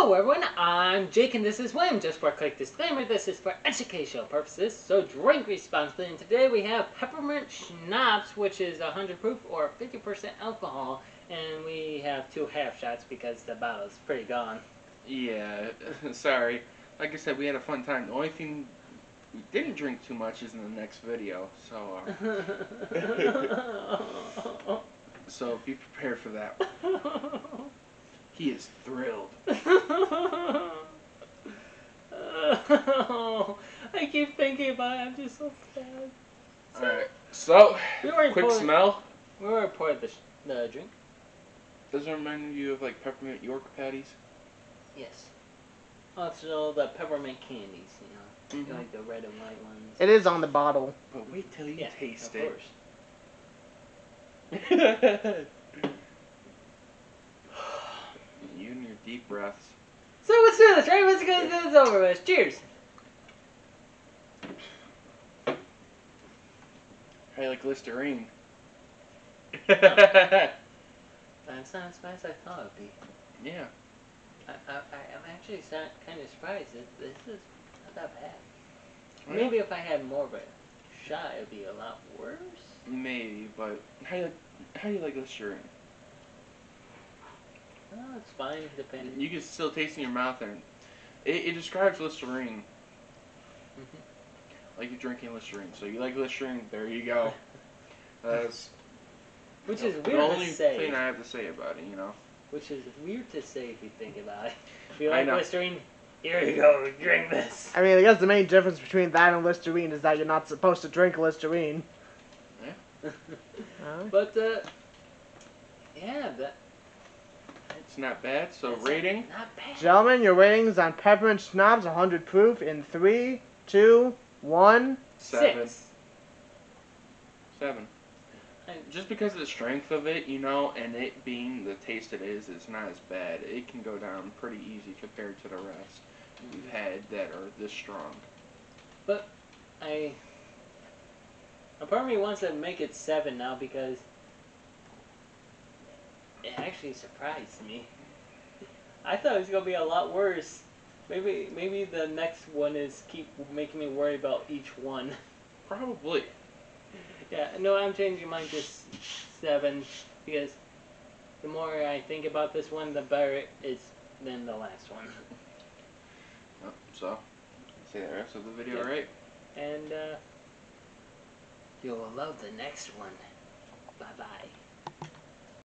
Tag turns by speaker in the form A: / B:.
A: Hello everyone, I'm Jake and this is William. Just for a quick disclaimer, this is for educational purposes, so drink responsibly. And today we have peppermint schnapps, which is 100 proof or 50% alcohol. And we have two half shots because the bottle's pretty gone.
B: Yeah, sorry. Like I said, we had a fun time. The only thing we didn't drink too much is in the next video, so uh, so be prepared for that. He is thrilled.
A: oh, I keep thinking about it. I'm just so sad.
B: Alright, so,
A: We
B: quick
A: poured,
B: smell.
A: We already poured the, sh- the drink.
B: Does it remind you of like peppermint York patties?
A: Yes. Also the peppermint candies, you know,
B: Mhm.
A: like the red and white ones.
C: It is on the bottle.
B: But wait till you
A: yeah,
B: taste
A: of
B: it.
A: course.
B: you and your deep breaths.
A: So let's do this, right? Let's get this over with. Cheers.
B: How you like Listerine?
A: That's not as bad as I thought it'd be.
B: yeah.
A: I, I, I- I'm actually kind of surprised. This, this is not that bad.
B: Yeah.
A: Maybe if I had more of a shot, it'd be a lot worse.
B: Maybe, but how you how do you like Listerine?
A: It's fine, depending.
B: You can still taste in your mouth, and it, it describes Listerine
A: Mhm.
B: like you're drinking Listerine. So you like Listerine? There you go. That's
A: Which is
B: the
A: weird
B: only
A: to say.
B: thing I have to say about it. You know.
A: Which is weird to say if you think about it. If you
B: I
A: like
B: know.
A: Listerine, here you go, drink this.
C: I mean, I guess the main difference between that and Listerine is that you're not supposed to drink Listerine. Huh?
A: but uh, yeah, that
B: It's not bad. So
A: that's
B: rating.
A: not bad.
C: Gentlemen, your ratings on Peppermint Schnapps 100 proof in three, two, one.
B: Seven.
A: Six.
B: Seven.
A: I-
B: Just because of the strength of it, you know, and it being the taste it is, it's not as bad. It can go down pretty easy compared to the rest we've had that are this strong.
A: But I. A part of me wants to make it seven now because it actually surprised me. I thought it was gonna be a lot worse. Maybe maybe the next one is keep making me worry about each one.
B: Probably.
A: Yeah, no, I'm changing mine to seven because the more I think about this one, the better it is than the last one.
B: Oh, so, see the rest of the video,
A: Yeah.
B: right?
A: And uh, you'll love the next one. Bye bye.